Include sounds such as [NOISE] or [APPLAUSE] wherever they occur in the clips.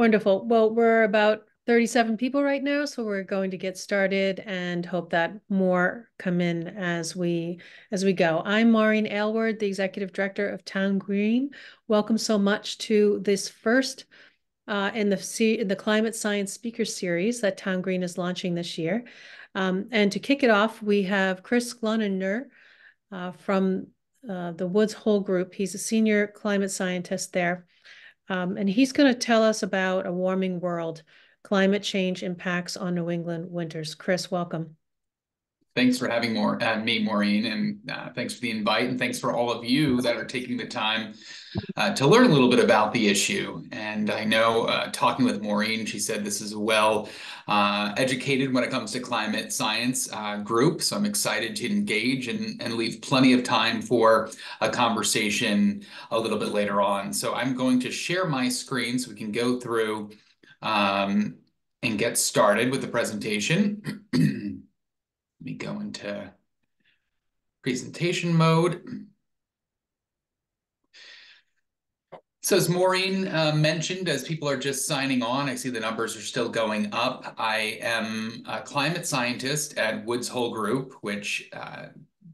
Wonderful. Well, we're about 37 people right now, so we're going to get started and hope that more come in as we as we go. I'm Maureen Aylward, the Executive Director of Town Green. Welcome so much to this first uh, in the in the Climate Science Speaker Series that Town Green is launching this year. Um, and to kick it off, we have Chris Gloninger uh, from uh, the Woods Hole Group. He's a senior climate scientist there. Um, and he's going to tell us about a warming world, climate change impacts on New England winters. Chris, welcome. Thanks for having more, uh, me, Maureen, and uh, thanks for the invite, and thanks for all of you that are taking the time uh, to learn a little bit about the issue. And I know, uh, talking with Maureen, she said this is a well uh, educated when it comes to climate science uh, group, so I'm excited to engage and, and leave plenty of time for a conversation a little bit later on. So I'm going to share my screen so we can go through um, and get started with the presentation. [CLEARS THROAT] Let me go into presentation mode. So as Maureen uh, mentioned, as people are just signing on, I see the numbers are still going up. I am a climate scientist at Woods Hole Group, which uh,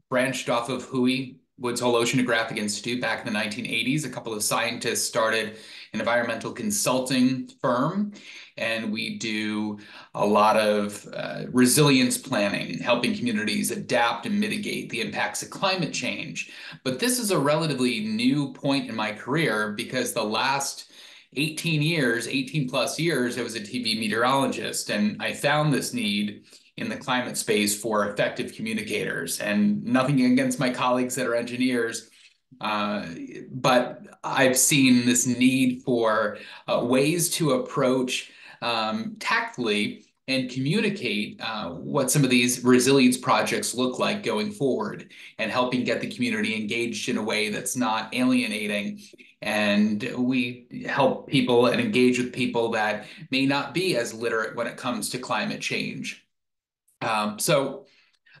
branched off of WHOI, Woods Hole Oceanographic Institute back in the 1980s. A couple of scientists started an environmental consulting firm and we do a lot of uh, resilience planning, helping communities adapt and mitigate the impacts of climate change. But this is a relatively new point in my career because the last 18 years, 18 plus years, I was a TV meteorologist, and I found this need in the climate space for effective communicators. And nothing against my colleagues that are engineers, uh, but I've seen this need for uh, ways to approach um, tactfully and communicate uh, what some of these resilience projects look like going forward and helping get the community engaged in a way that's not alienating. And we help people and engage with people that may not be as literate when it comes to climate change. Um, so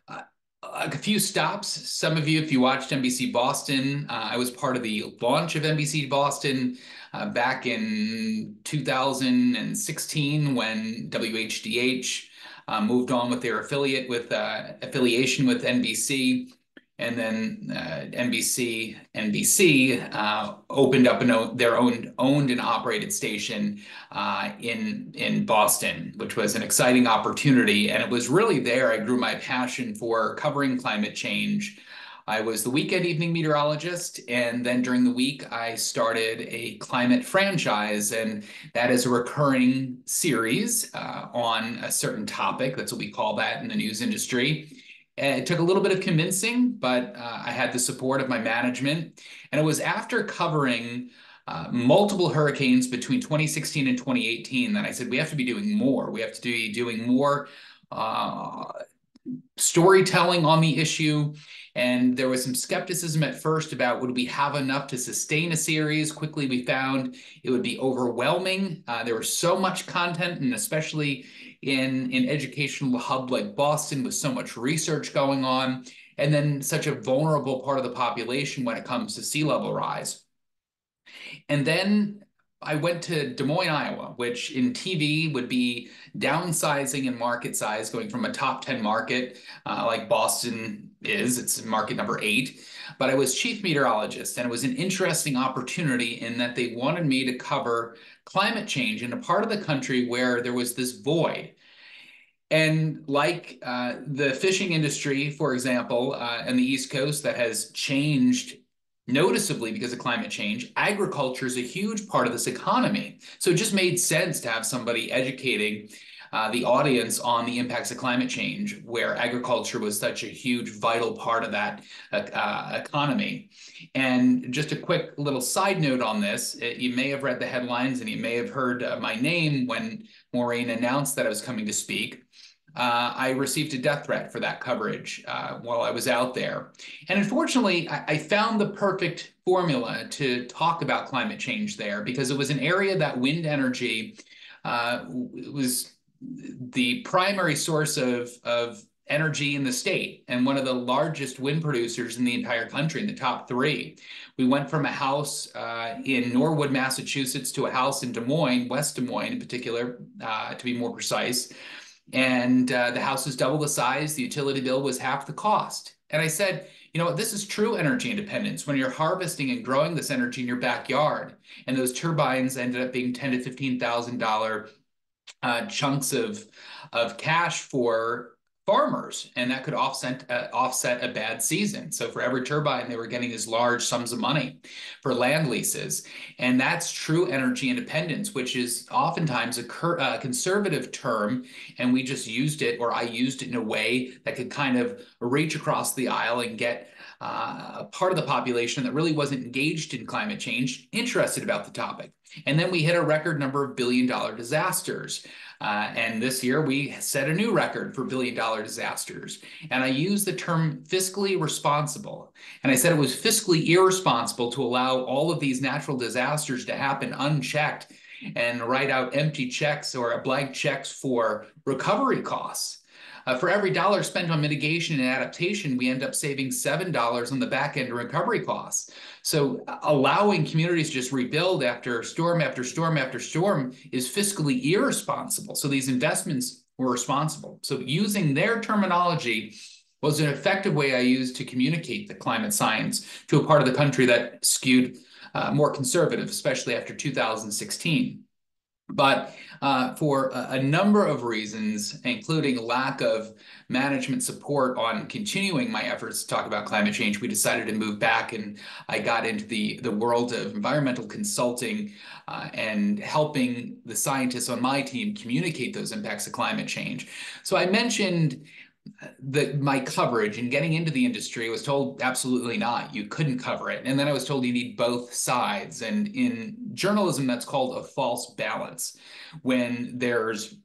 uh, a few stops. Some of you, if you watched NBC Boston, uh, I was part of the launch of NBC Boston uh, back in 2016 when WHDH uh, moved on with their affiliate with uh, affiliation with NBC. And then uh, NBC NBC uh, opened up an, their own owned and operated station uh, in in Boston, which was an exciting opportunity. And it was really there I grew my passion for covering climate change I was the weekend evening meteorologist, and then during the week, I started a climate franchise, and that is a recurring series uh, on a certain topic. That's what we call that in the news industry. And it took a little bit of convincing, but uh, I had the support of my management. And it was after covering uh, multiple hurricanes between 2016 and 2018 that I said, we have to be doing more. We have to be doing more uh, storytelling on the issue. And there was some skepticism at first about would we have enough to sustain a series? Quickly, we found it would be overwhelming. Uh, there was so much content, and especially in an educational hub like Boston with so much research going on, and then such a vulnerable part of the population when it comes to sea level rise. And then I went to Des Moines, Iowa, which in TV would be downsizing in market size, going from a top 10 market uh, like Boston is, it's market number eight. But I was chief meteorologist, and it was an interesting opportunity in that they wanted me to cover climate change in a part of the country where there was this void. And like uh, the fishing industry, for example, uh, the East Coast that has changed noticeably because of climate change, agriculture is a huge part of this economy. So it just made sense to have somebody educating uh, the audience on the impacts of climate change, where agriculture was such a huge, vital part of that uh, economy. And just a quick little side note on this, it, you may have read the headlines and you may have heard uh, my name when Maureen announced that I was coming to speak uh, I received a death threat for that coverage uh, while I was out there. And unfortunately, I, I, found the perfect formula to talk about climate change there because it was an area that wind energy uh, was the primary source of, of energy in the state and one of the largest wind producers in the entire country, in the top three. We went from a house uh, in Norwood, Massachusetts, to a house in Des Moines, West Des Moines in particular, uh, to be more precise. And uh, the house was double the size. The utility bill was half the cost. And I said, you know, this is true energy independence when you're harvesting and growing this energy in your backyard. And those turbines ended up being ten to fifteen thousand dollar uh, chunks of of cash for farmers, and that could offset uh, offset a bad season. So for every turbine, they were getting these large sums of money for land leases, and that's true energy independence, which is oftentimes a uh, conservative term, and we just used it, or I used it in a way that could kind of reach across the aisle and get uh, a part of the population that really wasn't engaged in climate change interested about the topic. And then we hit a record number of billion dollar disasters. Uh, and this year we set a new record for billion dollar disasters. And I used the term fiscally responsible. And I said it was fiscally irresponsible to allow all of these natural disasters to happen unchecked and write out empty checks or blank checks for recovery costs. Uh, for every dollar spent on mitigation and adaptation, we end up saving $7 on the back end recovery costs. So allowing communities just rebuild after storm after storm after storm is fiscally irresponsible. So these investments were responsible. So using their terminology was an effective way I used to communicate the climate science to a part of the country that skewed uh, more conservative, especially after 2016. But uh, for a, a, number of reasons, including lack of management support on continuing my efforts to talk about climate change, we decided to move back and I got into the, the world of environmental consulting uh, and helping the scientists on my team communicate those impacts of climate change. So I mentioned that my coverage and getting into the industry was told absolutely not you couldn't cover it. And then i was told you need both sides. And in journalism that's called a false balance. When there's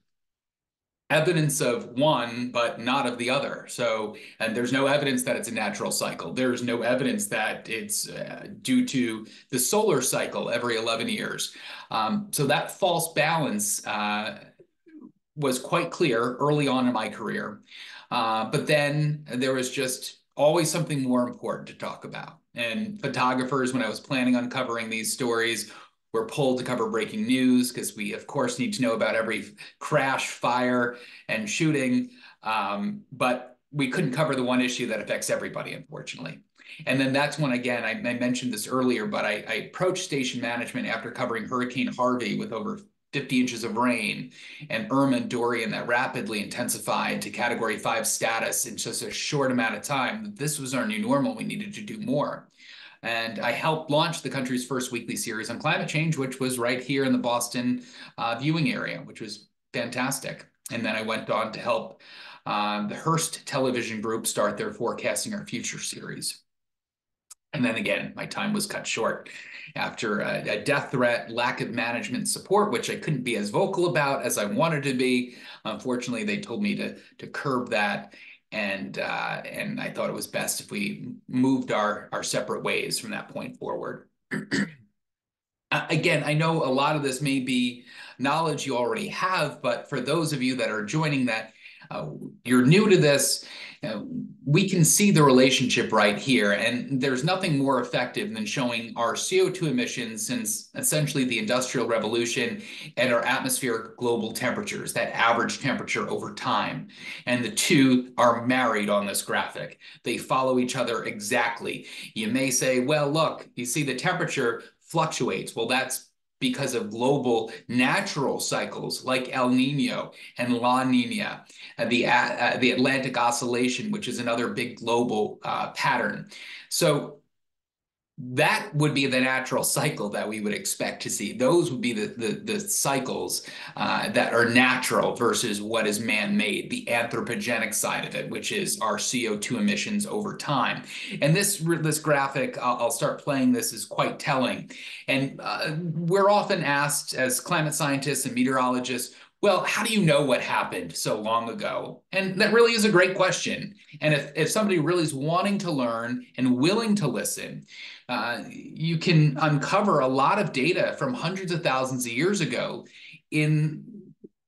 evidence of one but not of the other. So and there's no evidence that it's a natural cycle. There's no evidence that it's uh, due to the solar cycle every 11 years. Um, so that false balance uh, was quite clear early on in my career. Uh, but then there was just always something more important to talk about. And photographers, when I was planning on covering these stories, were pulled to cover breaking news because we, of course, need to know about every crash, fire, and shooting. Um, but we couldn't cover the one issue that affects everybody, unfortunately. And then that's when, again, I, I mentioned this earlier, but I, I approached station management after covering Hurricane Harvey with over 50 inches of rain, and Irma and Dorian that rapidly intensified to category five status in just a short amount of time. This was our new normal. We needed to do more. And I helped launch the country's first weekly series on climate change, which was right here in the Boston uh, viewing area, which was fantastic. And then I went on to help uh, the Hearst Television Group start their Forecasting Our Future series. And then again, my time was cut short after a, a, death threat, lack of management support, which I couldn't be as vocal about as I wanted to be. Unfortunately, they told me to to curb that, and uh, and I thought it was best if we moved our our separate ways from that point forward. [CLEARS THROAT] Again, I know a lot of this may be knowledge you already have, but for those of you that are joining that uh, you're new to this, uh, we can see the relationship right here. And there's nothing more effective than showing our CO2 emissions since essentially the Industrial Revolution and our atmospheric global temperatures, that average temperature over time. And the two are married on this graphic. They follow each other exactly. You may say, well, look, you see the temperature fluctuates. Well, that's because of global natural cycles like El Nino and La Nina, uh, the, uh, the Atlantic Oscillation, which is another big global uh, pattern. So that would be the natural cycle that we would expect to see. Those would be the the, the cycles uh, that are natural versus what is man-made, the anthropogenic side of it, which is our CO2 emissions over time. And this this graphic, I'll, I'll start playing this, is quite telling. And uh, we're often asked as climate scientists and meteorologists, well, how do you know what happened so long ago? And that really is a great question. And if, if somebody really is wanting to learn and willing to listen, uh, you can uncover a lot of data from hundreds of thousands of years ago in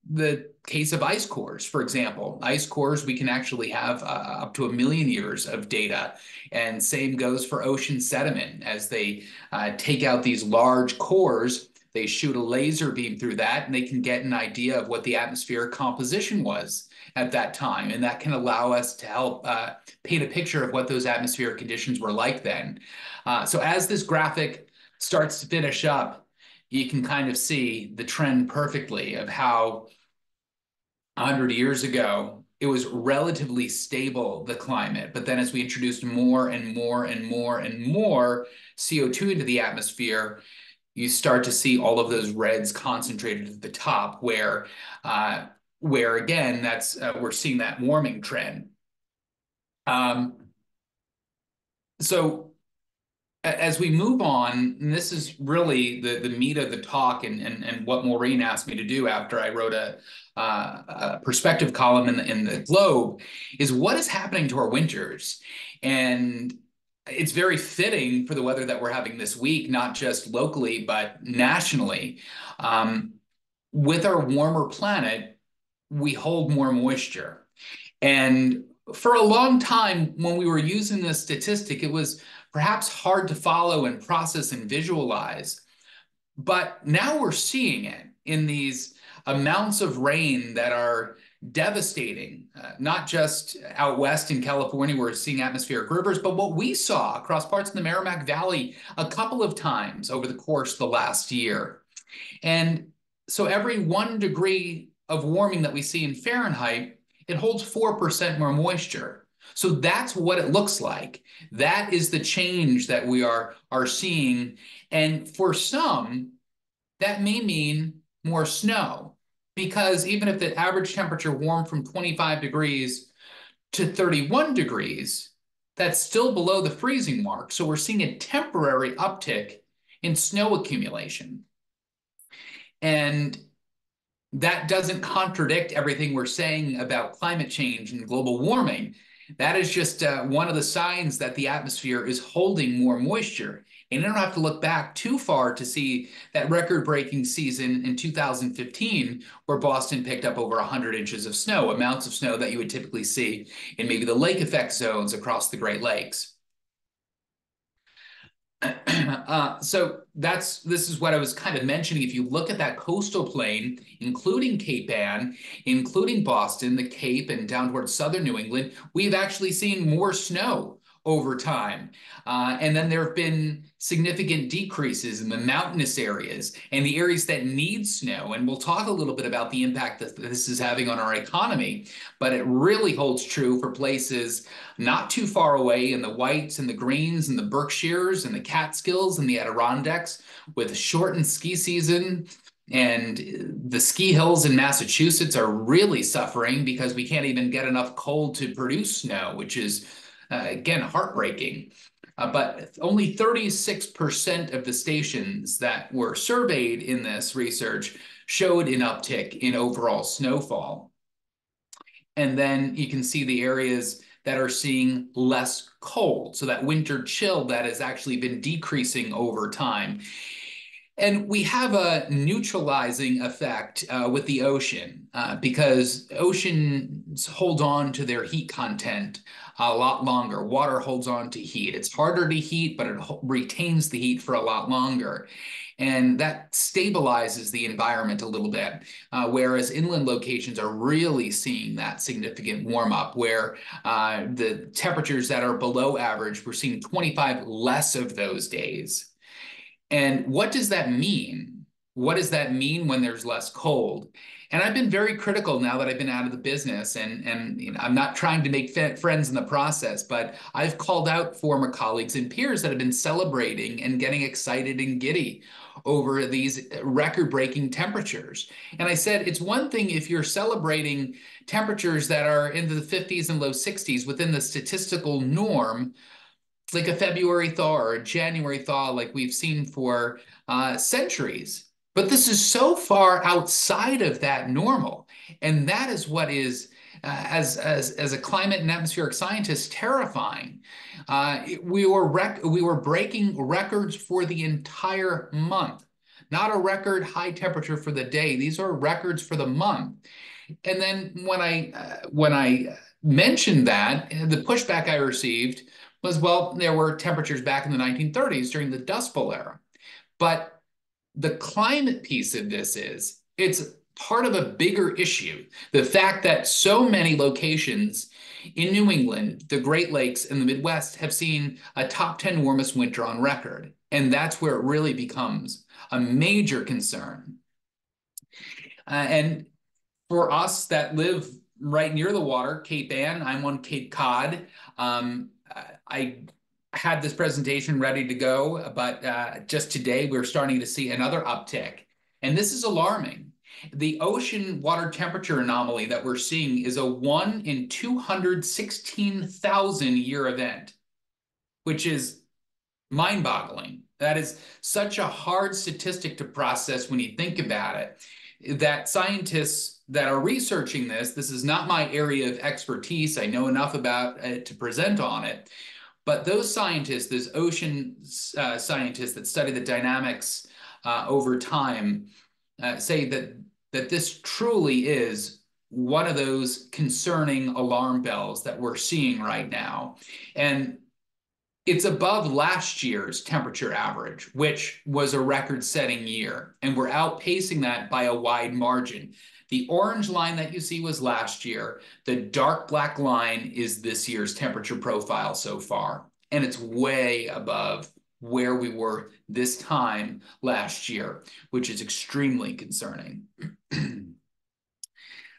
the case of ice cores, for example, ice cores, we can actually have uh, up to a million years of data. And same goes for ocean sediment. As they uh, take out these large cores, they shoot a laser beam through that and they can get an idea of what the atmospheric composition was at that time. And that can allow us to help uh, paint a picture of what those atmospheric conditions were like then. Uh, so as this graphic starts to finish up, you can kind of see the trend perfectly of how 100 years ago, it was relatively stable, the climate. But then as we introduced more and more and more and more CO2 into the atmosphere, you start to see all of those reds concentrated at the top where, uh, where again, that's uh, we're seeing that warming trend. Um, so as we move on, and this is really the, the meat of the talk and, and, and what Maureen asked me to do after I wrote a, uh, a perspective column in the, in the Globe, is what is happening to our winters? And it's very fitting for the weather that we're having this week, not just locally, but nationally. Um, with our warmer planet, we hold more moisture. And for a long time, when we were using this statistic, it was perhaps hard to follow and process and visualize. But now we're seeing it in these amounts of rain that are devastating, uh, not just out west in California, where we're seeing atmospheric rivers, but what we saw across parts of the Merrimack Valley a couple of times over the course of the last year. And so every one degree of warming that we see in Fahrenheit, it holds 4% more moisture. So that's what it looks like. That is the change that we are, are seeing. And for some, that may mean more snow because even if the average temperature warmed from 25 degrees to 31 degrees, that's still below the freezing mark. So we're seeing a temporary uptick in snow accumulation. And that doesn't contradict everything we're saying about climate change and global warming. That is just uh, one of the signs that the atmosphere is holding more moisture. And you don't have to look back too far to see that record breaking season in 2015, where Boston picked up over 100 inches of snow, amounts of snow that you would typically see in maybe the lake effect zones across the Great Lakes. [COUGHS] Uh, so that's this is what I was kind of mentioning. If you look at that coastal plain, including Cape Ann, including Boston, the Cape, and down towards southern New England, we've actually seen more snow over time. Uh, and then there have been significant decreases in the mountainous areas and the areas that need snow. And we'll talk a little bit about the impact that this is having on our economy, but it really holds true for places not too far away in the whites and the greens and the Berkshires and the Catskills and the Adirondacks with a shortened ski season. And the ski hills in Massachusetts are really suffering because we can't even get enough cold to produce snow, which is uh, again, heartbreaking. Uh, but only 36% of the stations that were surveyed in this research showed an uptick in overall snowfall. And then you can see the areas that are seeing less cold. So that winter chill that has actually been decreasing over time. And we have a neutralizing effect uh, with the ocean uh, because oceans hold on to their heat content a lot longer. Water holds on to heat. It's harder to heat, but it retains the heat for a lot longer. And that stabilizes the environment a little bit. Uh, whereas inland locations are really seeing that significant warm up where uh, the temperatures that are below average, we're seeing 25 less of those days. And what does that mean? What does that mean when there's less cold? And I've been very critical now that I've been out of the business, and and you know, I'm not trying to make friends in the process, but I've called out former colleagues and peers that have been celebrating and getting excited and giddy over these record-breaking temperatures. And I said it's one thing if you're celebrating temperatures that are into the 50s and low 60s within the statistical norm, like a February thaw or a January thaw, like we've seen for uh, centuries. But this is so far outside of that normal. And that is what is, uh, as, as, as a climate and atmospheric scientist, terrifying. Uh, we, were rec- we were breaking records for the entire month, not a record high temperature for the day. These are records for the month. And then when I uh, when I mentioned that, the pushback I received was, well, there were temperatures back in the 1930s during the Dust Bowl era. But the climate piece of this is it's part of a bigger issue. The fact that so many locations in New England, the Great Lakes, and the Midwest have seen a top 10 warmest winter on record. And that's where it really becomes a major concern. Uh, and for us that live right near the water, Cape Ann, I'm on Cape Cod. Um, I had this presentation ready to go, but uh, just today we're starting to see another uptick. And this is alarming. The ocean water temperature anomaly that we're seeing is a 1 in 216,000 year event, which is mind boggling. That is such a hard statistic to process when you think about it, that scientists that are researching this, this is not my area of expertise. I know enough about it to present on it. But those scientists, those ocean uh, scientists that study the dynamics uh, over time, uh, say that that this truly is one of those concerning alarm bells that we're seeing right now. And it's above last year's temperature average, which was a record setting year. And we're outpacing that by a wide margin. The orange line that you see was last year. The dark black line is this year's temperature profile so far. And it's way above where we were this time last year, which is extremely concerning. [CLEARS THROAT]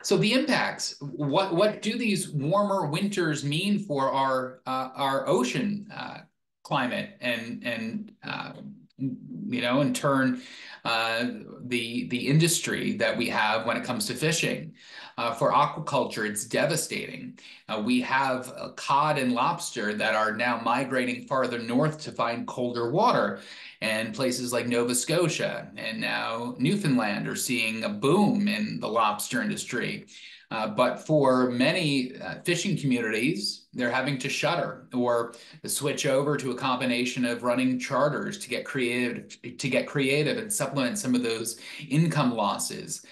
so the impacts, what, what do these warmer winters mean for our, uh, our ocean uh, climate and, and uh, you know, in turn, uh, the the industry that we have when it comes to fishing. Uh, for aquaculture, it's devastating. Uh, we have cod and lobster that are now migrating farther north to find colder water. And places like Nova Scotia and now Newfoundland are seeing a boom in the lobster industry. Uh, but for many uh, fishing communities, they're having to shutter or switch over to a combination of running charters to get creative, to get creative and supplement some of those income losses.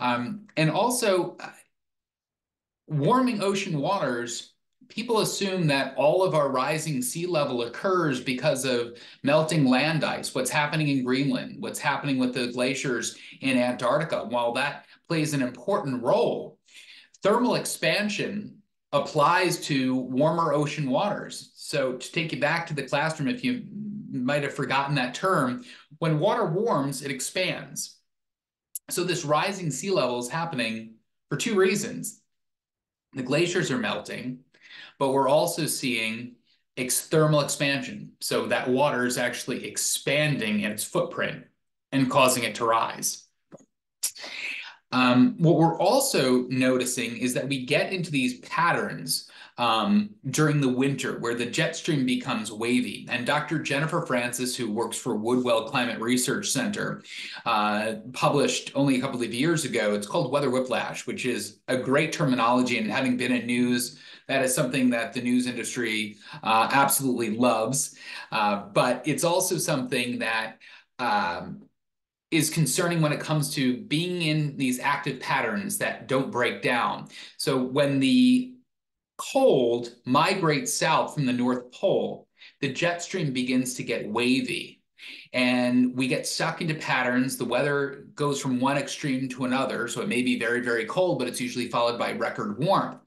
Um, and also, uh, warming ocean waters people assume that all of our rising sea level occurs because of melting land ice, what's happening in Greenland, what's happening with the glaciers in Antarctica. While that plays an important role, Thermal expansion applies to warmer ocean waters. So to take you back to the classroom, if you might have forgotten that term, when water warms, it expands. So this rising sea level is happening for two reasons. The glaciers are melting, but we're also seeing ex thermal expansion. So that water is actually expanding in its footprint and causing it to rise. Um, what we're also noticing is that we get into these patterns um, during the winter where the jet stream becomes wavy. And Dr. Jennifer Francis, who works for Woodwell Climate Research Center, uh, published only a couple of years ago, it's called weather whiplash, which is a great terminology. And having been in news, that is something that the news industry uh, absolutely loves. Uh, but it's also something that um, is concerning when it comes to being in these active patterns that don't break down. So when the cold migrates south from the North Pole, the jet stream begins to get wavy and we get stuck into patterns. The weather goes from one extreme to another. So it may be very, very cold, but it's usually followed by record warmth.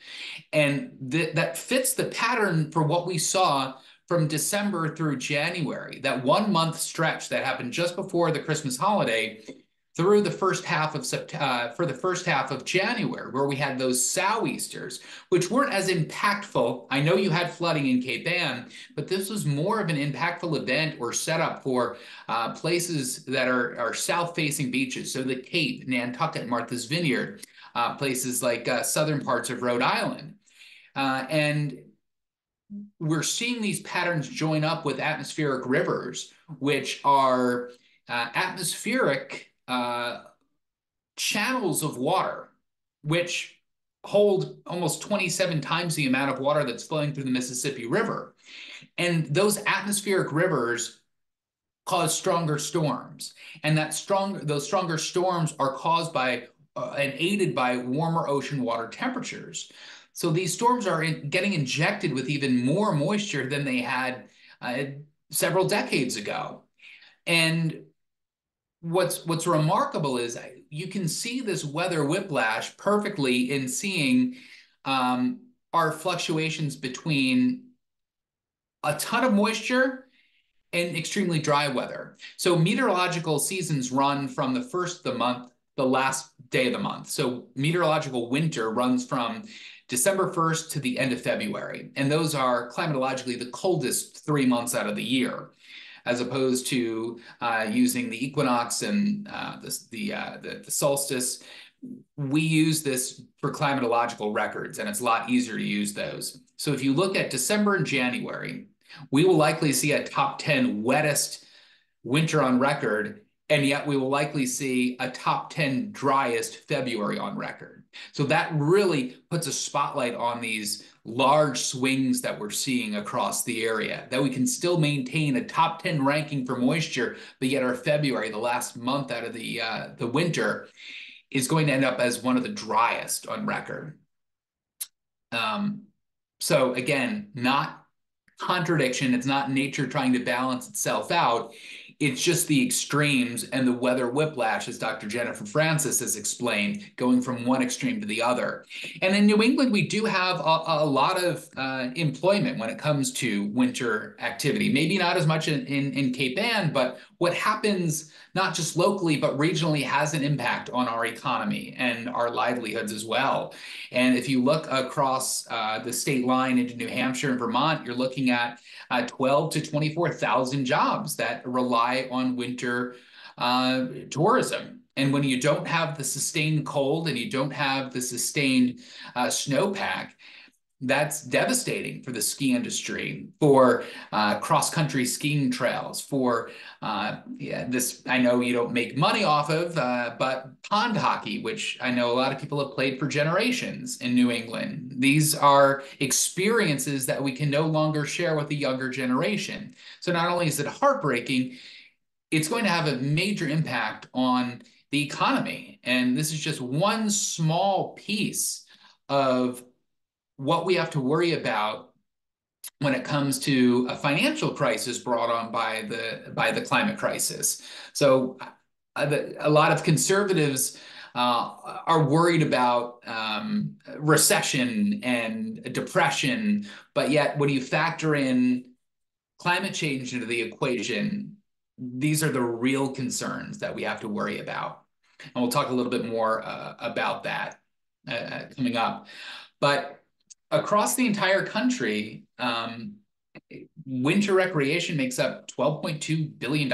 And th that fits the pattern for what we saw from December through January, that one month stretch that happened just before the Christmas holiday through the first half of uh, for the first half of January, where we had those sou'easters, which weren't as impactful. I know you had flooding in Cape Ann, but this was more of an impactful event or setup for uh, places that are, are south-facing beaches. So the Cape, Nantucket, Martha's Vineyard, uh, places like uh, southern parts of Rhode Island. Uh, and we're seeing these patterns join up with atmospheric rivers, which are uh, atmospheric uh, channels of water, which hold almost 27 times the amount of water that's flowing through the Mississippi River. And those atmospheric rivers cause stronger storms. And that strong, those stronger storms are caused by uh, and aided by warmer ocean water temperatures. So these storms are in, getting injected with even more moisture than they had uh, several decades ago. And what's what's remarkable is you can see this weather whiplash perfectly in seeing um, our fluctuations between a ton of moisture and extremely dry weather. So meteorological seasons run from the first of the month, the last day of the month. So meteorological winter runs from December 1st to the end of February. And those are climatologically the coldest three months out of the year as opposed to uh, using the equinox and uh, the, the, uh, the, the, solstice. We use this for climatological records, and it's a lot easier to use those. So if you look at December and January, we will likely see a top 10 wettest winter on record, and yet we will likely see a top 10 driest February on record. So that really puts a spotlight on these large swings that we're seeing across the area, that we can still maintain a top 10 ranking for moisture, but yet our February, the last month out of the, uh, the winter, is going to end up as one of the driest on record. Um, so again, not contradiction. It's not nature trying to balance itself out. It's just the extremes and the weather whiplash, as Dr. Jennifer Francis has explained, going from one extreme to the other. And in New England, we do have a, a lot of uh, employment when it comes to winter activity. Maybe not as much in, in, in Cape Ann, but what happens not just locally, but regionally has an impact on our economy and our livelihoods as well. And if you look across uh, the state line into New Hampshire and Vermont, you're looking at uh, 12 to 24,000 jobs that rely on winter uh, tourism. And when you don't have the sustained cold and you don't have the sustained uh, snowpack, that's devastating for the ski industry, for uh, cross-country skiing trails, for uh, yeah, this I know you don't make money off of, uh, but pond hockey, which I know a lot of people have played for generations in New England. These are experiences that we can no longer share with the younger generation. So not only is it heartbreaking, it's going to have a major impact on the economy. And this is just one small piece of what we have to worry about when it comes to a financial crisis brought on by the by the climate crisis. So uh, a lot of conservatives uh, are worried about um, recession and depression, but yet when you factor in climate change into the equation, these are the real concerns that we have to worry about. And we'll talk a little bit more uh, about that uh, uh coming up. But across the entire country, um, winter recreation makes up $12.2 billion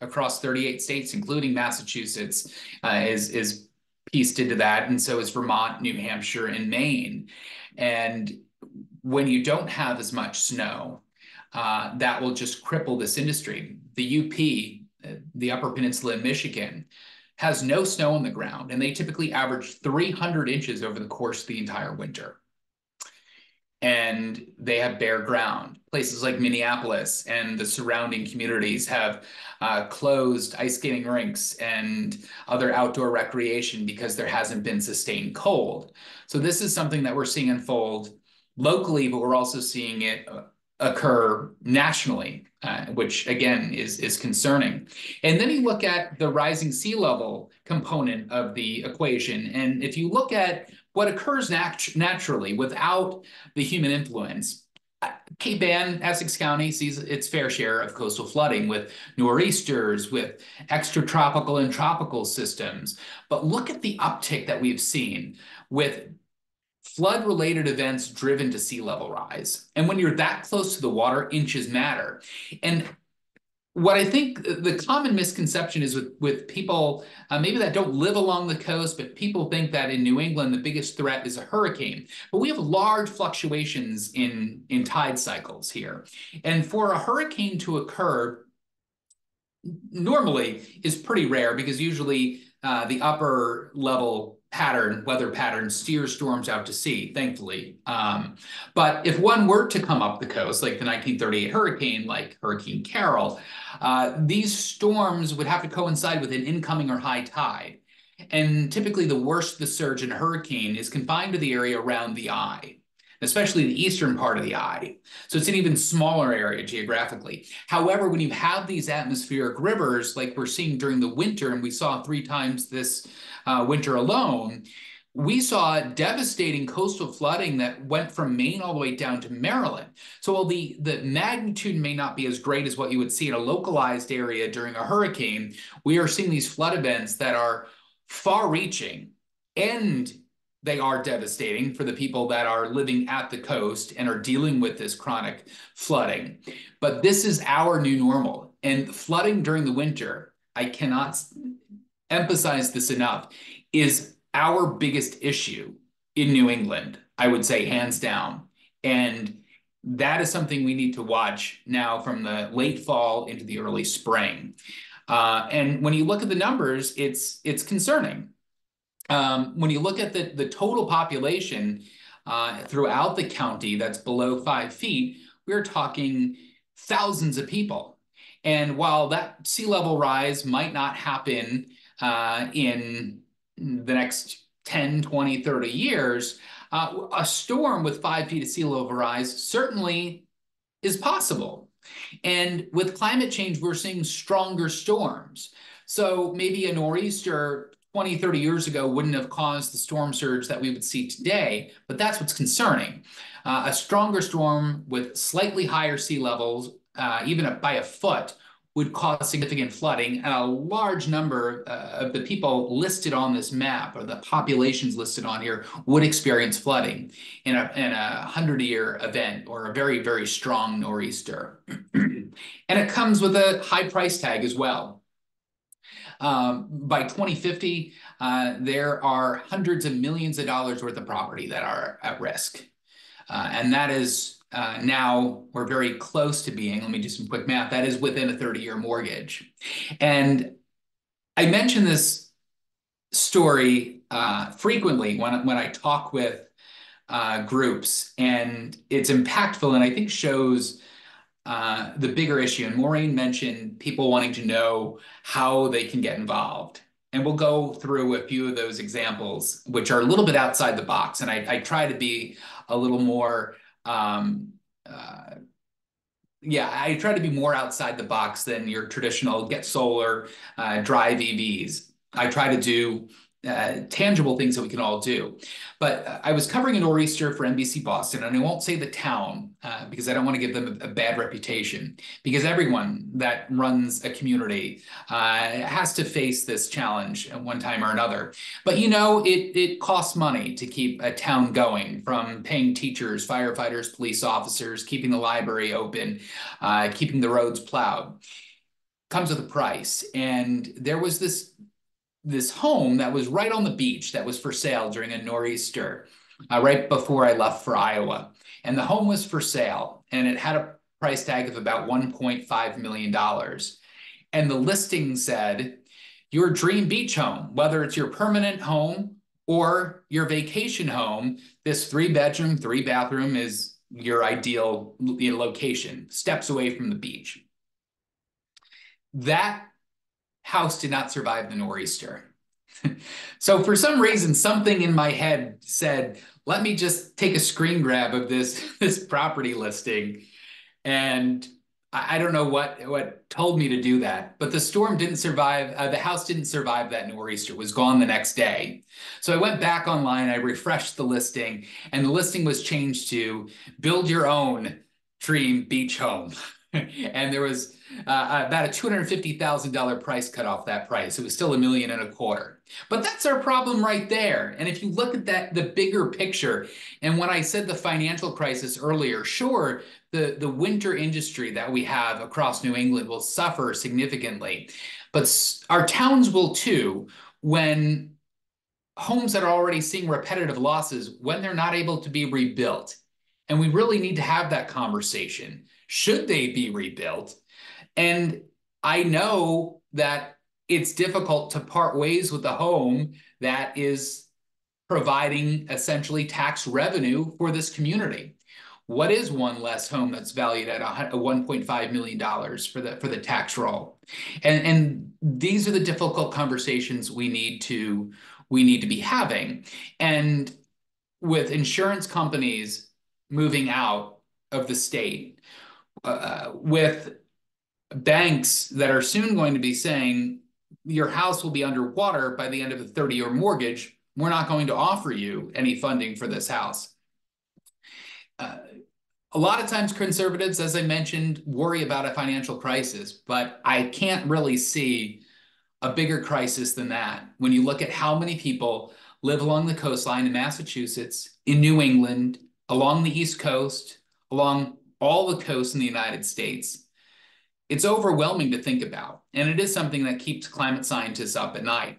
across 38 states, including Massachusetts, uh, is, is pieced into that. And so is Vermont, New Hampshire, and Maine. And when you don't have as much snow, uh, that will just cripple this industry. The UP, uh, the Upper Peninsula in Michigan, has no snow on the ground, and they typically average 300 inches over the course of the entire winter and they have bare ground. Places like Minneapolis and the surrounding communities have uh, closed ice skating rinks and other outdoor recreation because there hasn't been sustained cold. So this is something that we're seeing unfold locally, but we're also seeing it uh, occur nationally, uh, which again is, is concerning. And then you look at the rising sea level component of the equation. And if you look at what occurs nat naturally without the human influence. Cape Ann, Essex County sees its fair share of coastal flooding with nor'easters, with extratropical and tropical systems. But look at the uptick that we've seen with flood-related events driven to sea level rise. And when you're that close to the water, inches matter. And what I think the common misconception is with with people uh, maybe that don't live along the coast, but people think that in New England the biggest threat is a hurricane. But we have large fluctuations in in tide cycles here, and for a hurricane to occur, normally is pretty rare because usually uh, the upper level pattern, weather pattern, steers storms out to sea, thankfully. Um, but if one were to come up the coast, like the 1938 hurricane, like Hurricane Carol, uh, these storms would have to coincide with an incoming or high tide. And typically, the worst the surge in a hurricane is confined to the area around the eye, especially the eastern part of the eye. So it's an even smaller area geographically. However, when you have these atmospheric rivers, like we're seeing during the winter, and we saw three times this uh, winter alone, we saw devastating coastal flooding that went from Maine all the way down to Maryland. So while the, the magnitude may not be as great as what you would see in a localized area during a hurricane, we are seeing these flood events that are far reaching and they are devastating for the people that are living at the coast and are dealing with this chronic flooding. But this is our new normal. And flooding during the winter, I cannot emphasize this enough, is our biggest issue in New England, I would say, hands down. And that is something we need to watch now from the late fall into the early spring. Uh, and when you look at the numbers, it's it's concerning. Um, when you look at the, the total population uh, throughout the county that's below five feet, we're talking thousands of people. And while that sea level rise might not happen uh, in the next 10, 20, 30 years, uh, a storm with five feet of sea level rise certainly is possible. And with climate change, we're seeing stronger storms. So maybe a nor'easter 20, 30 years ago wouldn't have caused the storm surge that we would see today, but that's what's concerning. Uh, a stronger storm with slightly higher sea levels, uh, even by a foot, would cause significant flooding, and a large number uh, of the people listed on this map, or the populations listed on here, would experience flooding in a, in a 100-year event or a very, very strong nor'easter. [CLEARS THROAT] and it comes with a high price tag as well. Um, by 2050, uh, there are hundreds of millions of dollars worth of property that are at risk. Uh, and that is uh, now we're very close to being, let me do some quick math, that is within a 30-year mortgage. And I mention this story uh, frequently when, when I talk with uh, groups, and it's impactful and I think shows uh, the bigger issue. And Maureen mentioned people wanting to know how they can get involved. And we'll go through a few of those examples, which are a little bit outside the box. And I, I try to be a little more um, uh, yeah, I try to be more outside the box than your traditional get solar, uh, drive EVs. I try to do uh, tangible things that we can all do. But uh, I was covering a nor'easter for NBC Boston, and I won't say the town uh, because I don't want to give them a, a, bad reputation. Because everyone that runs a community uh, has to face this challenge at one time or another. But you know, it it costs money to keep a town going, from paying teachers, firefighters, police officers, keeping the library open, uh, keeping the roads plowed. Comes with a price, and there was this this home that was right on the beach that was for sale during a nor'easter uh, right before I left for Iowa. And the home was for sale and it had a price tag of about $1.5 million. And the listing said, your dream beach home, whether it's your permanent home or your vacation home, this three bedroom, three bathroom is your ideal location, steps away from the beach. That house did not survive the nor'easter. [LAUGHS] so for some reason, something in my head said, let me just take a screen grab of this, [LAUGHS] this property listing. And I, I don't know what, what told me to do that, but the storm didn't survive. Uh, the house didn't survive that nor'easter, was gone the next day. So I went back online, I refreshed the listing, and the listing was changed to build your own dream beach home. [LAUGHS] [LAUGHS] and there was uh, about a $250,000 price cut off that price. It was still a million and a quarter. But that's our problem right there. And if you look at that, the bigger picture, and when I said the financial crisis earlier, sure, the, the winter industry that we have across New England will suffer significantly, but our towns will too when homes that are already seeing repetitive losses, when they're not able to be rebuilt. And we really need to have that conversation. Should they be rebuilt? And I know that it's difficult to part ways with a home that is providing essentially tax revenue for this community. what is one less home that's valued at a $1.5 million for the for the tax roll? And, and these are the difficult conversations we need to we need to be having. And with insurance companies moving out of the state, uh, with banks that are soon going to be saying your house will be underwater by the end of the 30 year mortgage, we're not going to offer you any funding for this house. Uh, a lot of times conservatives, as I mentioned, worry about a financial crisis, but I can't really see a bigger crisis than that. When you look at how many people live along the coastline in Massachusetts, in New England, along the East Coast, along all the coasts in the United States, it's overwhelming to think about. And it is something that keeps climate scientists up at night.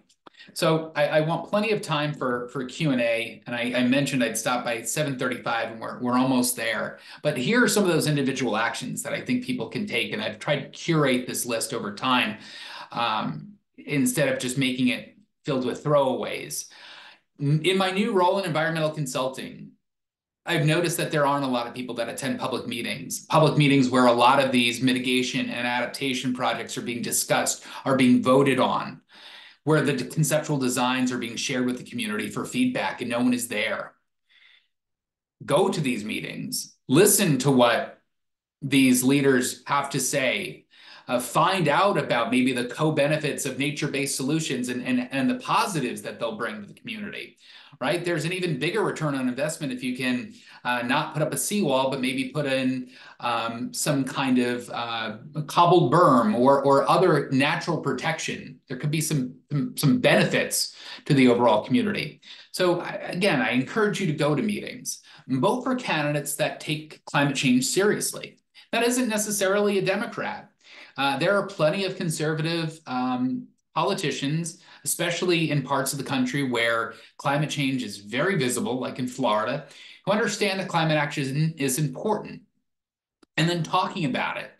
So I, I, want plenty of time for for Q and A, and I, I, mentioned I'd stop by 7:35, and we're we're almost there. But here are some of those individual actions that I think people can take, and I've tried to curate this list over time um, instead of just making it filled with throwaways. In my new role in environmental consulting, I've noticed that there aren't a lot of people that attend public meetings. Public meetings where a lot of these mitigation and adaptation projects are being discussed, are being voted on where the conceptual designs are being shared with the community for feedback and no one is there. Go to these meetings, listen to what these leaders have to say, uh, find out about maybe the co-benefits of nature-based solutions and, and, and the positives that they'll bring to the community right? There's an even bigger return on investment if you can uh, not put up a seawall, but maybe put in um, some kind of uh, cobbled berm or, or other natural protection. There could be some, some benefits to the overall community. So again, I encourage you to go to meetings, vote for candidates that take climate change seriously. That isn't necessarily a Democrat. Uh, there are plenty of conservative um, politicians especially in parts of the country where climate change is very visible, like in Florida, who understand that climate action is important. And then talking about it,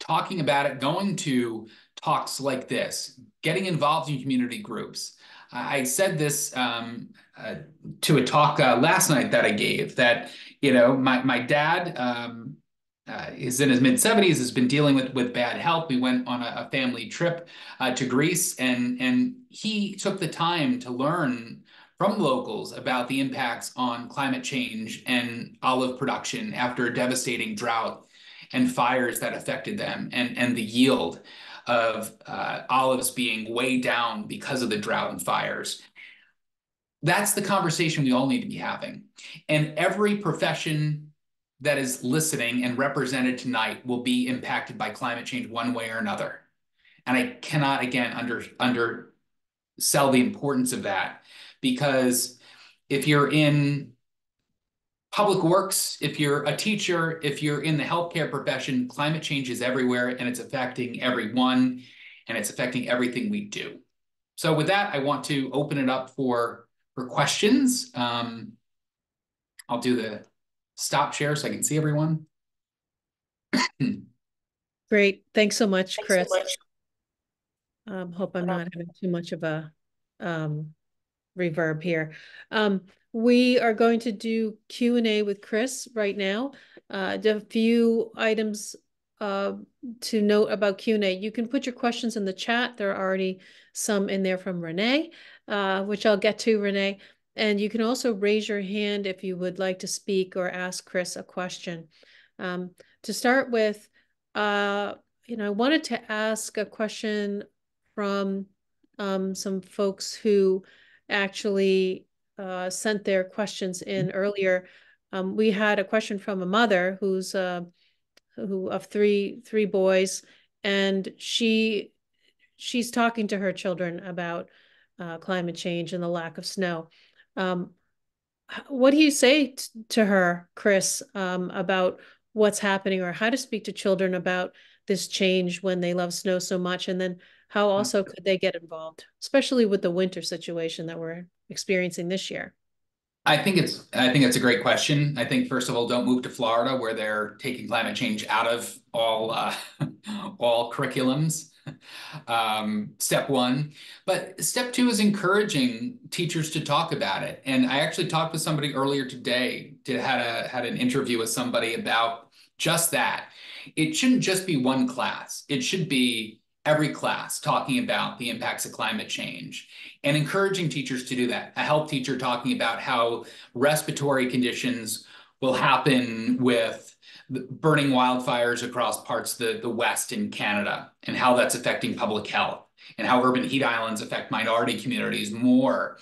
talking about it, going to talks like this, getting involved in community groups. I said this um, uh, to a talk uh, last night that I gave that, you know, my, my dad um, uh, is in his mid 70s, has been dealing with, with bad health. We went on a, a family trip uh, to Greece, and, and he took the time to learn from locals about the impacts on climate change and olive production after a devastating drought and fires that affected them, and, and the yield of uh, olives being way down because of the drought and fires. That's the conversation we all need to be having. And every profession that is listening and represented tonight will be impacted by climate change one way or another. And I cannot again under undersell the importance of that because if you're in public works, if you're a teacher, if you're in the healthcare profession, climate change is everywhere and it's affecting everyone and it's affecting everything we do. So with that, I want to open it up for for questions. Um, I'll do the stop share so I can see everyone. Great. Thanks so much, Thanks Chris. So much. Um, hope I'm not having too much of a um, reverb here. Um, we are going to do Q&A with Chris right now. Uh, a few items uh, to note about Q&A. You can put your questions in the chat. There are already some in there from Renee, uh, which I'll get to, Renee. And you can also raise your hand if you would like to speak or ask Chris a question. Um, to start with, uh, you know, I wanted to ask a question from um, some folks who actually uh, sent their questions in earlier. Um, we had a question from a mother who's uh, who of three three boys, and she she's talking to her children about uh, climate change and the lack of snow. Um, what do you say to her, Chris, um, about what's happening or how to speak to children about this change when they love snow so much? And then how also could they get involved, especially with the winter situation that we're experiencing this year? I think it's I think it's a great question. I think first of all, don't move to Florida where they're taking climate change out of all uh, [LAUGHS] all curriculums. [LAUGHS] um, step one. But step two is encouraging teachers to talk about it. And I actually talked with somebody earlier today did had a had an interview with somebody about just that. It shouldn't just be one class. It should be every class talking about the impacts of climate change and encouraging teachers to do that. A health teacher talking about how respiratory conditions will happen with burning wildfires across parts of the, the West in Canada and how that's affecting public health and how urban heat islands affect minority communities more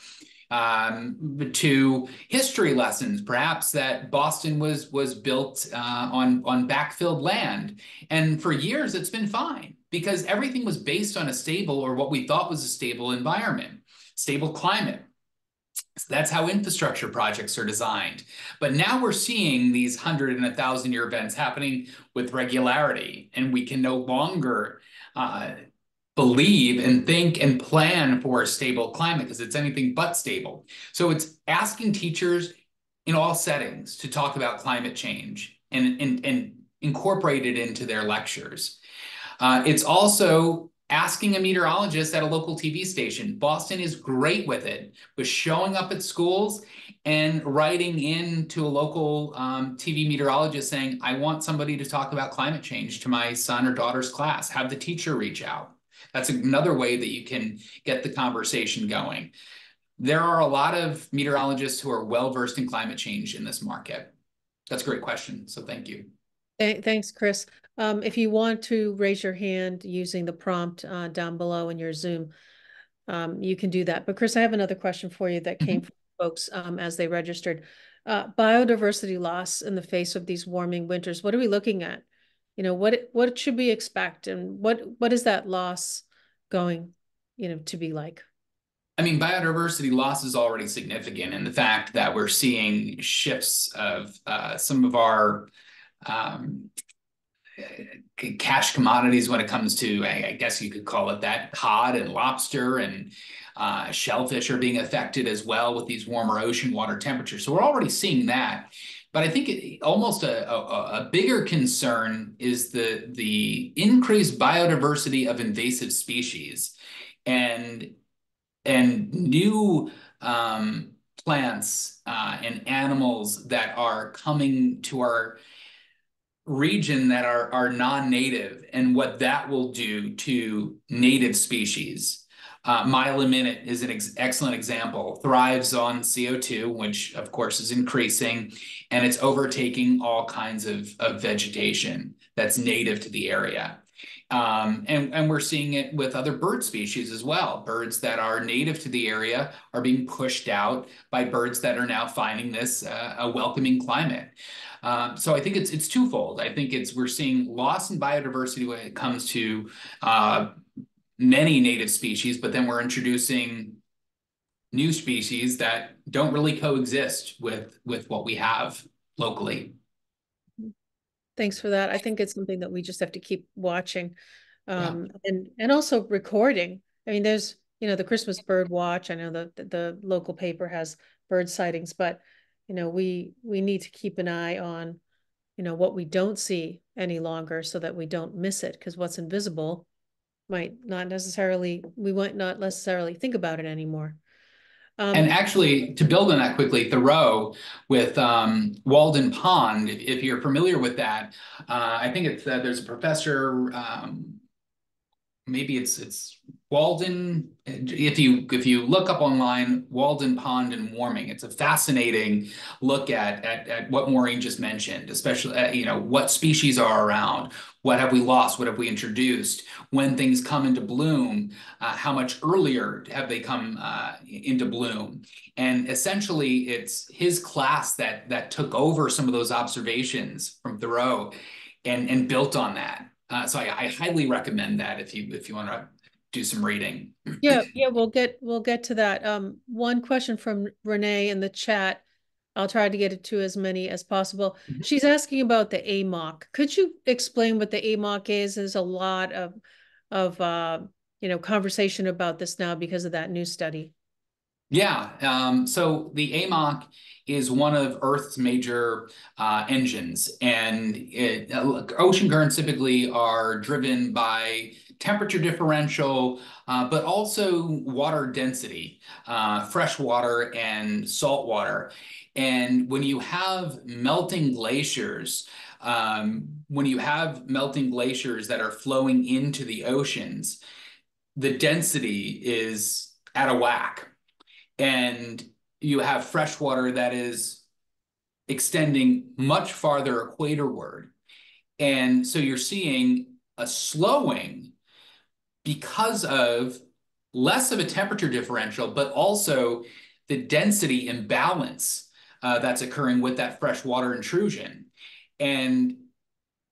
um, to history lessons, perhaps that Boston was was built uh, on on backfilled land, and for years it's been fine because everything was based on a stable or what we thought was a stable environment, stable climate. So that's how infrastructure projects are designed. But now we're seeing these hundred and a thousand year events happening with regularity, and we can no longer uh, believe and think and plan for a stable climate because it's anything but stable. So it's asking teachers in all settings to talk about climate change and, and, and incorporate it into their lectures. Uh, it's also asking a meteorologist at a local TV station. Boston is great with it, with showing up at schools and writing in to a local um, TV meteorologist saying, I want somebody to talk about climate change to my son or daughter's class. Have the teacher reach out. That's another way that you can get the conversation going. There are a lot of meteorologists who are well versed in climate change in this market. That's a great question. So thank you. Thanks, Chris. Um, if you want to raise your hand using the prompt uh, down below in your Zoom, um, you can do that. But Chris, I have another question for you that came mm -hmm. from folks um, as they registered. Uh, biodiversity loss in the face of these warming winters. What are we looking at? You know, what what should we expect, and what what is that loss going, you know, to be like? I mean, biodiversity loss is already significant, and the fact that we're seeing shifts of uh, some of our um, cash commodities when it comes to, I, I, guess you could call it that, cod and lobster and uh, shellfish are being affected as well with these warmer ocean water temperatures. So we're already seeing that. But I think it, almost a, a, a, bigger concern is the, the increased biodiversity of invasive species and, and new um, plants uh, and animals that are coming to our region that are, are non-native and what that will do to native species. Uh, is an ex excellent example. Thrives on CO2, which of course is increasing, and it's overtaking all kinds of, of vegetation that's native to the area. Um, and, and we're seeing it with other bird species as well. Birds that are native to the area are being pushed out by birds that are now finding this uh, a welcoming climate. Um, so I think it's it's twofold. I think it's we're seeing loss in biodiversity when it comes to uh, many native species, but then we're introducing new species that don't really coexist with with what we have locally. Thanks for that. I think it's something that we just have to keep watching um, yeah. and and also recording. I mean, there's you know the Christmas bird watch. I know the the local paper has bird sightings, but you know we we need to keep an eye on you know what we don't see any longer so that we don't miss it because what's invisible might not necessarily we might not necessarily think about it anymore. Um, and actually, to build on that quickly, Thoreau with um, Walden Pond, if, if, you're familiar with that, uh, I think it's uh, there's a professor, um, maybe it's it's Walden, if you if you look up online, Walden Pond and warming, it's a fascinating look at at, at what Maureen just mentioned, especially uh, you know what species are around, what have we lost, what have we introduced, when things come into bloom, uh, how much earlier have they come uh, into bloom, and essentially it's his class that that took over some of those observations from Thoreau, and and built on that. Uh, so I, I highly recommend that if you if you want to do some reading. yeah, [CLEARS THROAT] yeah, we'll get we'll get to that. Um, one question from Renee in the chat. I'll try to get it to as many as possible. Mm-hmm. She's asking about the AMOC. Could you explain what the AMOC is? There's a lot of of uh, you know conversation about this now because of that new study. Yeah. Um, so the AMOC is one of Earth's major uh, engines, and it, uh, ocean currents typically are driven by temperature differential, uh, but also water density, uh, fresh water and salt water. And when you have melting glaciers, um, when you have melting glaciers that are flowing into the oceans, the density is out of whack and you have fresh water that is extending much farther equatorward. And so you're seeing a slowing because of less of a temperature differential, but also the density imbalance uh, that's occurring with that freshwater intrusion. And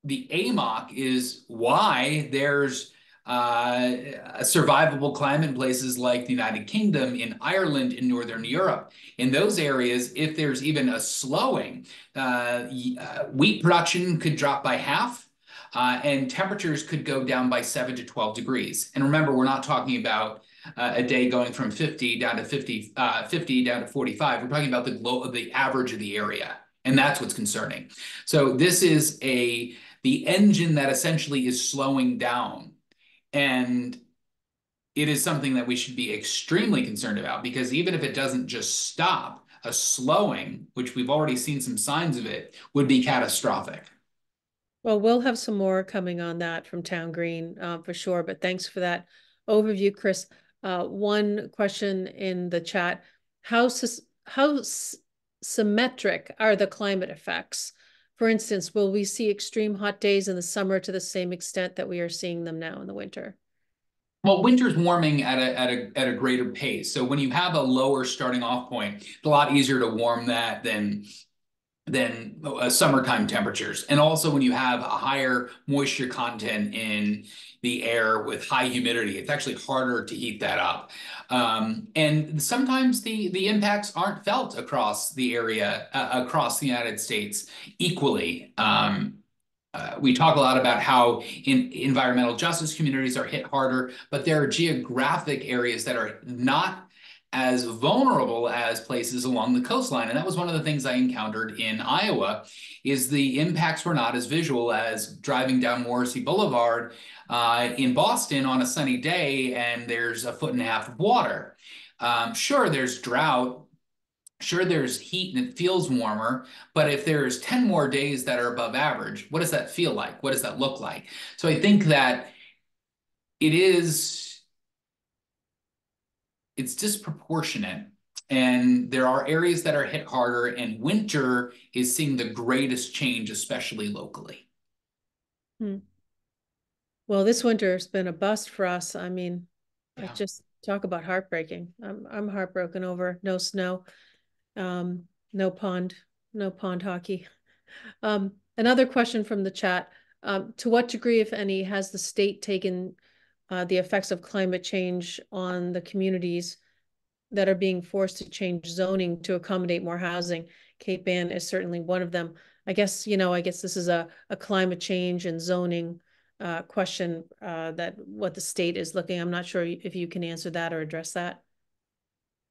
the AMOC is why there's uh, a survivable climate in places like the United Kingdom, in Ireland, in Northern Europe. In those areas, if there's even a slowing, uh, uh, wheat production could drop by half. Uh, and temperatures could go down by 7 to 12 degrees. And remember, we're not talking about uh, a day going from 50 down to 50, uh, 50 down to 45. We're talking about the, glow, the average of the area. And that's what's concerning. So this is a the engine that essentially is slowing down and it is something that we should be extremely concerned about because even if it doesn't just stop, a slowing, which we've already seen some signs of it, would be catastrophic. Well, we'll have some more coming on that from Town Green uh, for sure. But thanks for that overview, Chris. Uh, one question in the chat: How how symmetric are the climate effects? For instance, will we see extreme hot days in the summer to the same extent that we are seeing them now in the winter? Well, winter's warming at a, at a, at a greater pace. So when you have a lower starting off point, it's a lot easier to warm that than than uh, summertime temperatures. And also when you have a higher moisture content in the air with high humidity, it's actually harder to heat that up. Um, and sometimes the, the impacts aren't felt across the area, uh, across the United States equally. Um, uh, we talk a lot about how in environmental justice communities are hit harder, but there are geographic areas that are not as vulnerable as places along the coastline. And that was one of the things I encountered in Iowa is the impacts were not as visual as driving down Morrissey Boulevard uh, in Boston on a sunny day and there's a foot and a half of water. Um, sure, there's drought. Sure, there's heat and it feels warmer, but if there's 10 more days that are above average, what does that feel like? What does that look like? So I think that it is it's disproportionate. And there are areas that are hit harder, and winter is seeing the greatest change, especially locally. Hmm. Well, this winter has been a bust for us. I mean, yeah. I just talk about heartbreaking. I'm I'm heartbroken over no snow, um, no pond, no pond hockey. Um, another question from the chat: um, To what degree, if any, has the state taken uh, the effects of climate change on the communities that are being forced to change zoning to accommodate more housing. Cape Ann is certainly one of them. I guess, you know, I guess this is a, a climate change and zoning uh, question uh, that what the state is looking. I'm not sure if you can answer that or address that.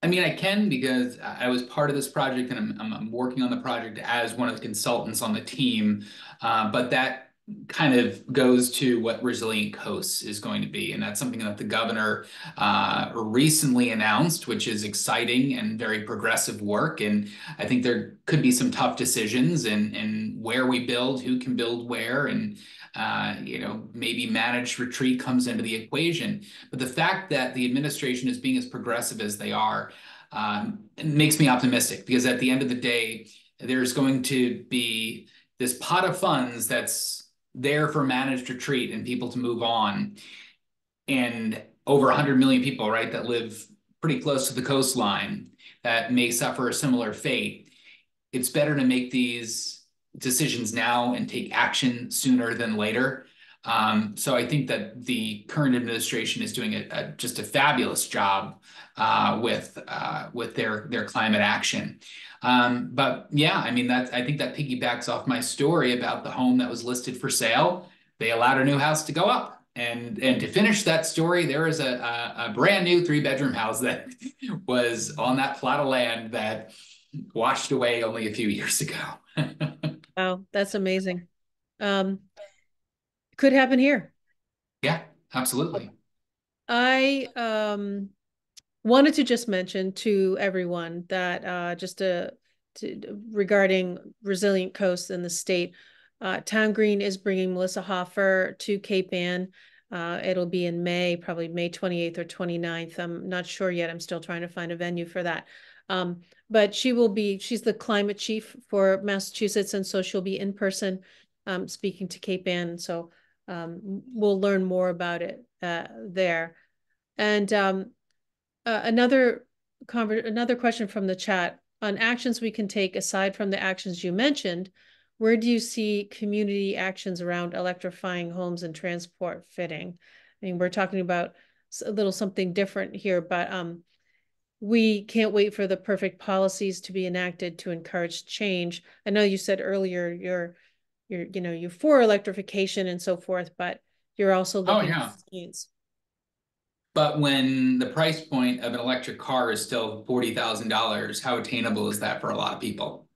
I mean, I can because I was part of this project and I'm, I'm working on the project as one of the consultants on the team. Uh, but that kind of goes to what resilient coasts is going to be. And that's something that the governor uh, recently announced which is exciting and very progressive work. And i think there could be some tough decisions and and where we build who can build where and uh, you know maybe managed retreat comes into the equation. But the fact that the administration is being as progressive as they are um, makes me optimistic because at the end of the day there's going to be this pot of funds that's there for managed retreat and people to move on. And over 100 million people, right, that live pretty close to the coastline that may suffer a similar fate. It's better to make these decisions now and take action sooner than later. Um, so I think that the current administration is doing a, a, just a fabulous job uh, with uh, with their their climate action. Um, but yeah, I mean, that I think that piggybacks off my story about the home that was listed for sale. They allowed a new house to go up. And and to finish that story, there is a, a, a brand new three bedroom house that [LAUGHS] was on that plot of land that washed away only a few years ago. [LAUGHS] wow, that's amazing. Um, could happen here. Yeah, absolutely. I um wanted to just mention to everyone that uh, just to, to, regarding resilient coasts in the state, uh, Town Green is bringing Melissa Hoffer to Cape Ann. Uh, it'll be in May, probably May 28th or 29th. I'm not sure yet. I'm still trying to find a venue for that. Um, but she will be, she's the climate chief for Massachusetts. And so she'll be in person um, speaking to Cape Ann. So um, we'll learn more about it uh, there. And um, uh, another another question from the chat on actions we can take aside from the actions you mentioned. Where do you see community actions around electrifying homes and transport fitting? I mean, we're talking about a little something different here, but um, we can't wait for the perfect policies to be enacted to encourage change. I know you said earlier you're you're you know you're for electrification and so forth, but you're also oh, looking oh, yeah. at science. But when the price point of an electric car is still $40,000, how attainable is that for a lot of people?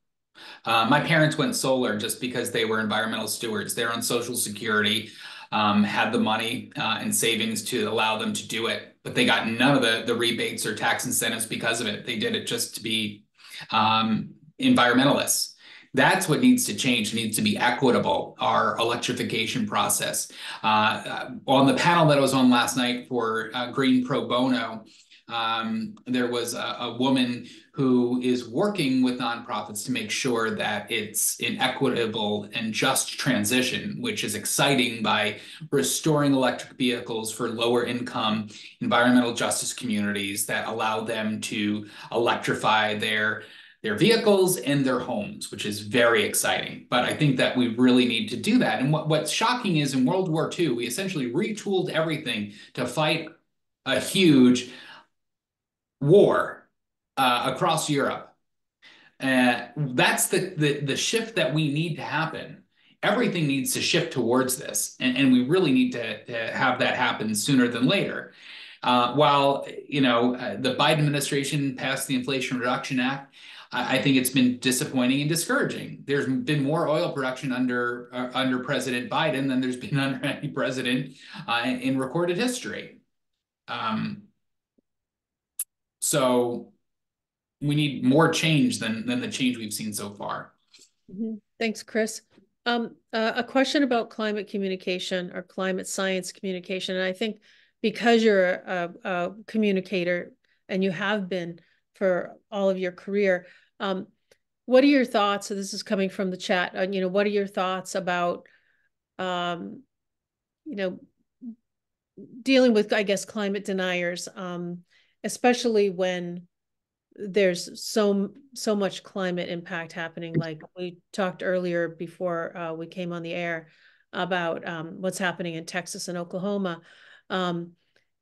Uh, my parents went solar just because they were environmental stewards. They're on Social Security, um, had the money uh, and savings to allow them to do it, but they got none of the, the rebates or tax incentives because of it. They did it just to be um, environmentalists. That's what needs to change. Needs to be equitable, our electrification process. Uh, on the panel that I was on last night for uh, Green Pro Bono, um, there was a, a, woman who is working with nonprofits to make sure that it's an equitable and just transition, which is exciting by restoring electric vehicles for lower income environmental justice communities that allow them to electrify their their vehicles and their homes, which is very exciting. But I think that we really need to do that. And what, what's shocking is in World War II, we essentially retooled everything to fight a huge war uh, across Europe. Uh, that's the, the, the shift that we need to happen. Everything needs to shift towards this, and, and we really need to, to have that happen sooner than later. Uh, while you know uh, the Biden administration passed the Inflation Reduction Act, I, think it's been disappointing and discouraging. There's been more oil production under uh, under President Biden than there's been [LAUGHS] under any president uh, in recorded history. Um, so we need more change than than the change we've seen so far. Mm -hmm. Thanks, Chris. Um, uh, a question about climate communication or climate science communication, and I think because you're a, a communicator and you have been for all of your career. Um, what are your thoughts? So this is coming from the chat. Uh, you know, what are your thoughts about, um, you know, dealing with, I guess, climate deniers, um, especially when there's so so much climate impact happening. Like we talked earlier before uh, we came on the air about um, what's happening in Texas and Oklahoma. Um,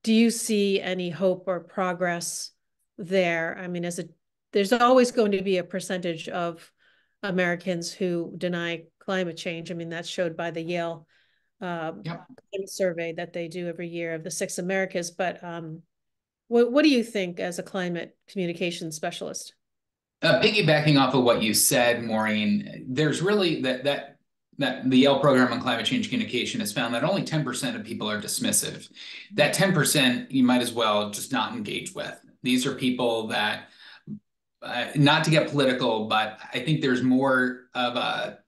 do you see any hope or progress there. I mean, as a there's always going to be a percentage of Americans who deny climate change. I mean, that's showed by the Yale um, yep. survey that they do every year of the six Americas. But um, what what do you think as a climate communication specialist? Uh, piggybacking off of what you said, Maureen, there's really that that that the Yale program on climate change communication has found that only 10% of people are dismissive. That 10% you might as well just not engage with. These are people that, uh, not to get political, but I think there's more of a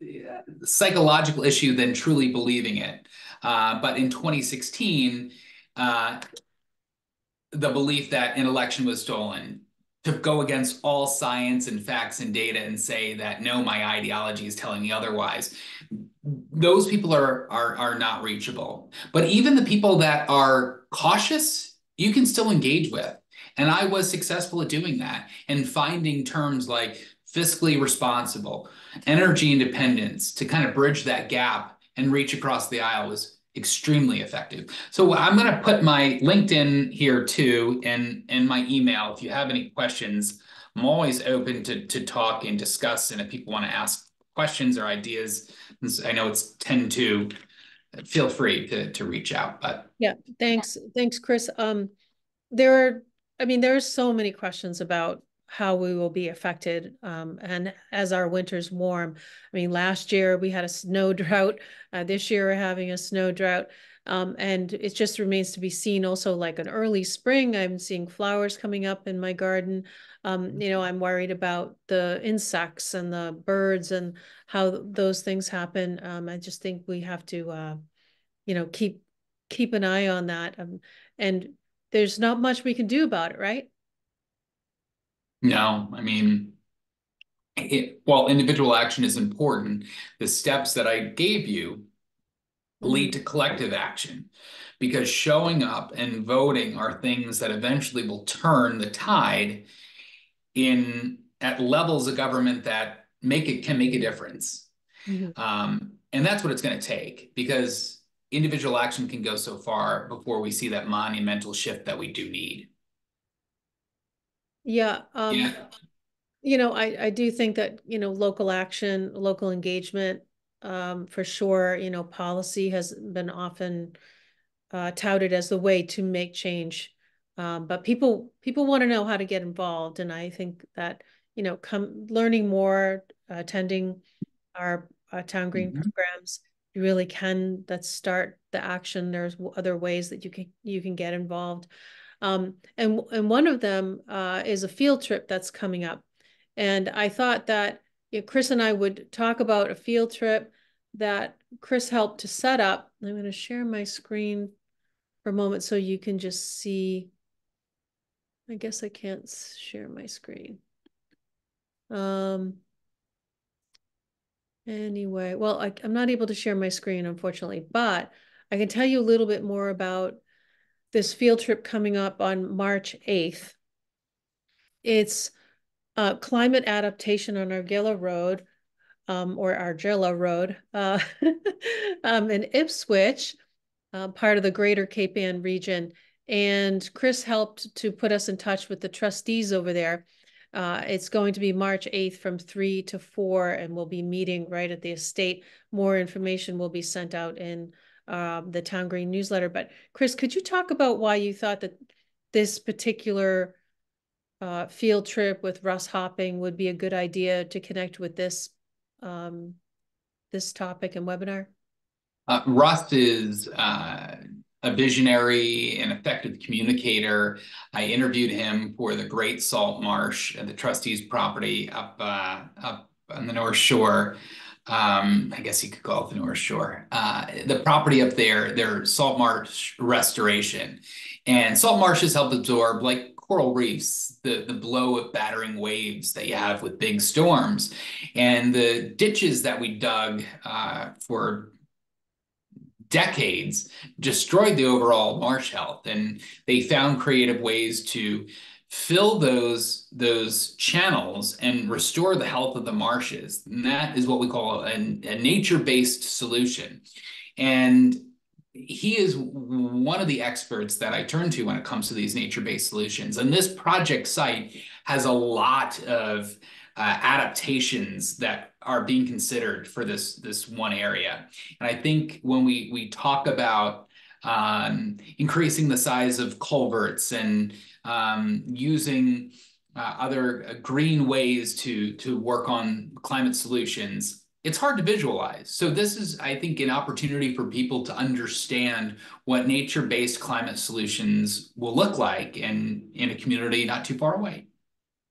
psychological issue than truly believing it. Uh, but in 2016, uh, the belief that an election was stolen to go against all science and facts and data and say that no, my ideology is telling me otherwise. Those people are are are not reachable. But even the people that are cautious, you can still engage with. And I was successful at doing that and finding terms like fiscally responsible, energy independence to kind of bridge that gap and reach across the aisle was extremely effective. So I'm going to put my LinkedIn here too and, and my email. If you have any questions, I'm always open to, to talk and discuss. And if people want to ask questions or ideas, I know it's 10 to feel free to to reach out. But yeah, thanks, thanks, Chris. Um, there are, I mean, there are so many questions about how we will be affected. Um, and as our winters warm, I mean, last year we had a snow [LAUGHS] drought. Uh, this year we're having a snow drought. Um, and it just remains to be seen also like an early spring. I'm seeing flowers coming up in my garden. Um, you know, I'm worried about the insects and the birds and how those things happen. Um, I just think we have to, uh, you know, keep keep an eye on that. Um, and there's not much we can do about it, right? No, I mean, it, while individual action is important, the steps that I gave you lead mm-hmm. to collective action because showing up and voting are things that eventually will turn the tide in at levels of government that make it can make a difference. Mm-hmm. Um, and that's what it's going to take because individual action can go so far before we see that monumental shift that we do need. Yeah. Um, yeah. You know, I, I do think that, you know, local action, local engagement, um, for sure, you know, policy has been often uh, touted as the way to make change. Um, but people people want to know how to get involved. And I think that, you know, come learning more, uh, attending our uh, town green mm -hmm. programs, you really can that start the action. There's other ways that you can you can get involved. Um, and, and one of them uh, is a field trip that's coming up. And I thought that you know, Chris and I would talk about a field trip that Chris helped to set up. I'm going to share my screen for a moment so you can just see. I guess I can't share my screen. Um, anyway, well, I, I'm not able to share my screen, unfortunately, but I can tell you a little bit more about this field trip coming up on March 8th. It's uh, climate adaptation on Argilla Road, um, or Argilla Road, uh, [LAUGHS] um, in Ipswich, uh, part of the greater Cape Ann region. And Chris helped to put us in touch with the trustees over there. Uh, it's going to be March 8th from 3 to 4, and we'll be meeting right at the estate. More information will be sent out in um, the Town Green newsletter. But Chris, could you talk about why you thought that this particular uh, field trip with Russ Hopping would be a good idea to connect with this um, this topic and webinar? Uh, Russ is uh, a visionary and effective communicator. I interviewed him for the Great Salt Marsh at the trustees' property up uh, up on the North Shore um, I guess you could call it the North Shore. Uh, the property up there, their salt marsh restoration. And salt marshes help absorb, like coral reefs, the, the blow of battering waves that you have with big storms. And the ditches that we dug uh, for decades destroyed the overall marsh health. And they found creative ways to fill those those channels and restore the health of the marshes. And that is what we call a, a nature-based solution. And he is one of the experts that I turn to when it comes to these nature-based solutions. And this project site has a lot of uh, adaptations that are being considered for this this one area. And I think when we we talk about um, increasing the size of culverts and um, using uh, other green ways to to work on climate solutions it's hard to visualize. So this is i think an opportunity for people to understand what nature-based climate solutions will look like in in a community not too far away.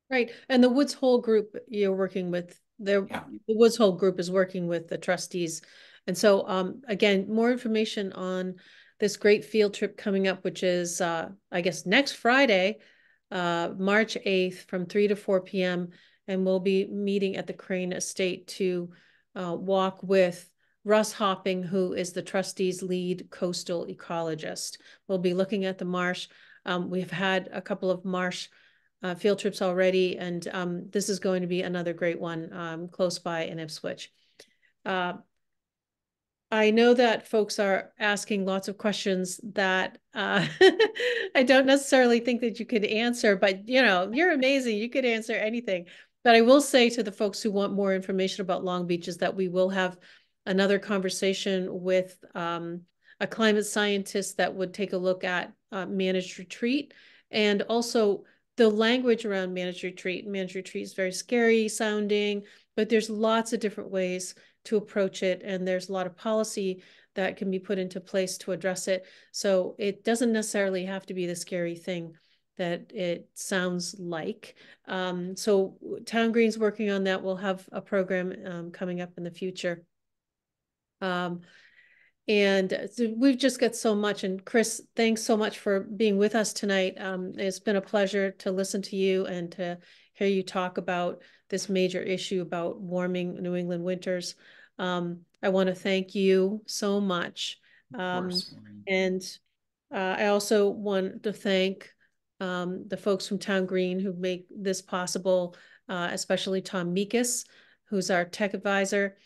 Right. And the woods hole group you're working with the, yeah. the woods hole group is working with the trustees and so um, again more information on this great field trip coming up, which is, uh, I guess, next Friday, uh, March 8th from 3 to 4 p.m. And we'll be meeting at the Crane Estate to uh, walk with Russ Hopping, who is the trustee's lead coastal ecologist. We'll be looking at the marsh. Um, we've had a couple of marsh uh, field trips already, and um, this is going to be another great one um, close by in Ipswich. Uh, I know that folks are asking lots of questions that uh, [LAUGHS] I don't necessarily think that you could answer, but you know, you're amazing. You could answer anything. But I will say to the folks who want more information about Long Beach is that we will have another conversation with um, a climate scientist that would take a look at uh, managed retreat and also the language around managed retreat. Managed retreat is very scary sounding, but there's lots of different ways to approach it, and there's a lot of policy that can be put into place to address it. So it doesn't necessarily have to be the scary thing that it sounds like. Um, so Town Green's working on that. We'll have a program um, coming up in the future. Um, and so we've just got so much. And Chris, thanks so much for being with us tonight. Um, it's been a pleasure to listen to you and to hear you talk about this major issue about warming New England winters. Um, I want to thank you so much. Um, and uh, I also want to thank um, the folks from Town Green who make this possible, uh, especially Tom Meekus, who's our tech advisor,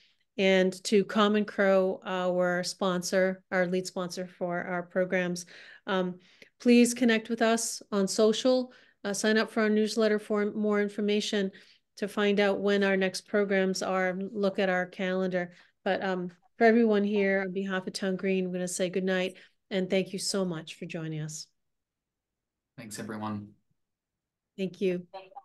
and to Common Crow, our sponsor, our lead sponsor for our programs. Um, please connect with us on social, uh, sign up for our newsletter for more information to find out when our next programs are, look at our calendar. But um, for everyone here, on behalf of Town Green, I'm going to say good night and thank you so much for joining us. Thanks, everyone. Thank you. Thank you.